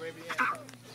baby. Yeah.